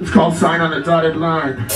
It's called Sign on the Dotted Line.